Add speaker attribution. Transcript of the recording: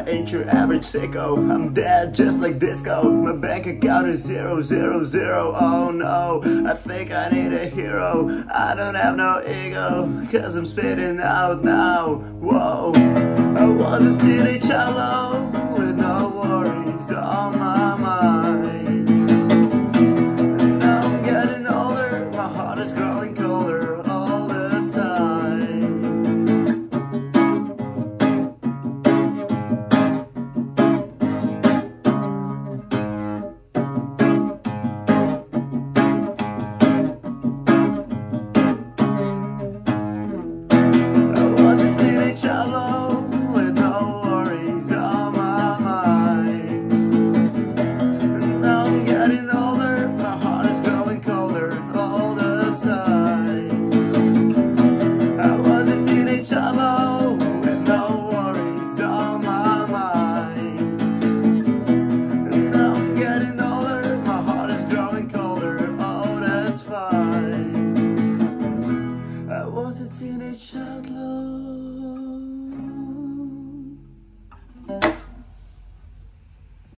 Speaker 1: I ain't your average sicko. I'm dead just like disco. My bank account is zero zero zero. Oh no, I think I need a hero. I don't have no ego Cause I'm spitting out now. Whoa. I was a teenage cello love.